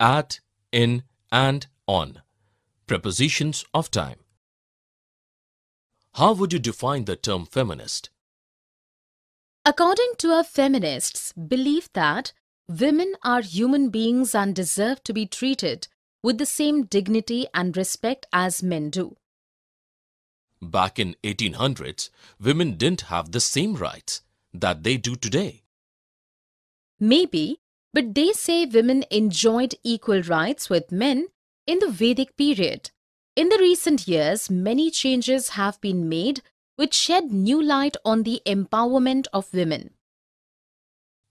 at, in, and on. Prepositions of time. How would you define the term feminist? According to a feminists believe that women are human beings and deserve to be treated with the same dignity and respect as men do. Back in 1800s, women didn't have the same rights that they do today. Maybe, but they say women enjoyed equal rights with men in the Vedic period. In the recent years, many changes have been made which shed new light on the empowerment of women.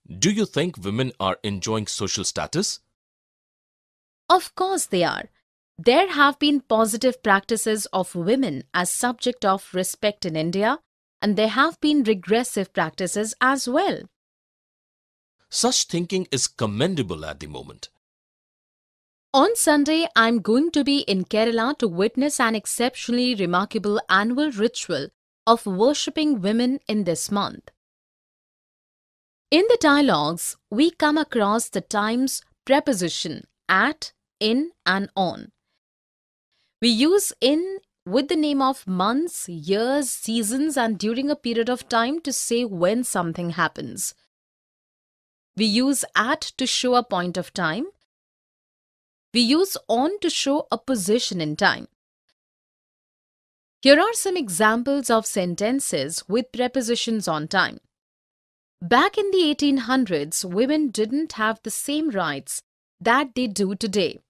Do you think women are enjoying social status? Of course they are. There have been positive practices of women as subject of respect in India and there have been regressive practices as well. Such thinking is commendable at the moment. On Sunday, I'm going to be in Kerala to witness an exceptionally remarkable annual ritual of worshipping women in this month. In the dialogues, we come across the times preposition at, in, and on. We use in with the name of months, years, seasons, and during a period of time to say when something happens. We use at to show a point of time. We use on to show a position in time. Here are some examples of sentences with prepositions on time. Back in the 1800s, women didn't have the same rights that they do today.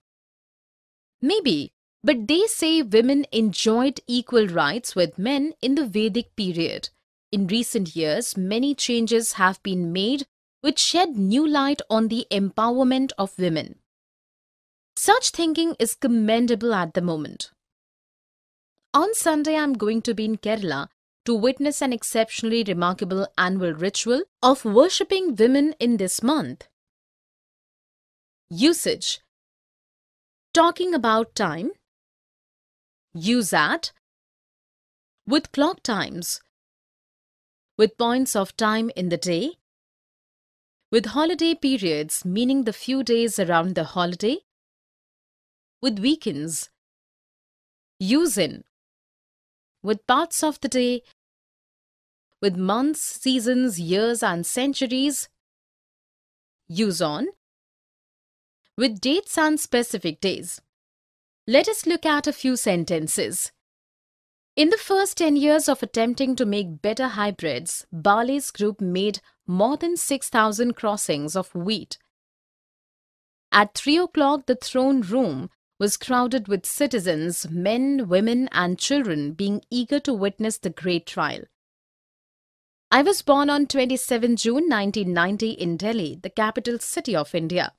Maybe but they say women enjoyed equal rights with men in the Vedic period. In recent years, many changes have been made which shed new light on the empowerment of women. Such thinking is commendable at the moment. On Sunday, I am going to be in Kerala to witness an exceptionally remarkable annual ritual of worshipping women in this month. Usage Talking about time use at, with clock times, with points of time in the day, with holiday periods meaning the few days around the holiday, with weekends, use in, with parts of the day, with months, seasons, years, and centuries, use on, with dates and specific days. Let us look at a few sentences. In the first 10 years of attempting to make better hybrids, Borlaug's group made more than 6,000 crossings of wheat. At 3 o'clock, the throne room was crowded with citizens, men, women, and children being eager to witness the great trial. I was born on 27 June 1990 in Delhi, the capital city of India.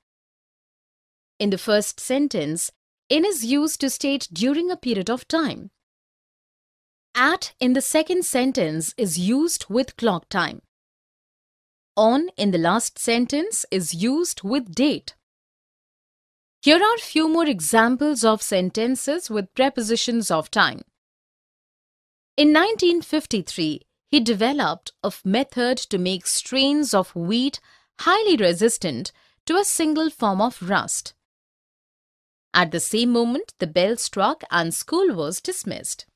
In the first sentence, in is used to state during a period of time. At in the second sentence is used with clock time. On in the last sentence is used with date. Here are few more examples of sentences with prepositions of time. In 1953, he developed a method to make strains of wheat highly resistant to a single form of rust. At the same moment, the bell struck and school was dismissed.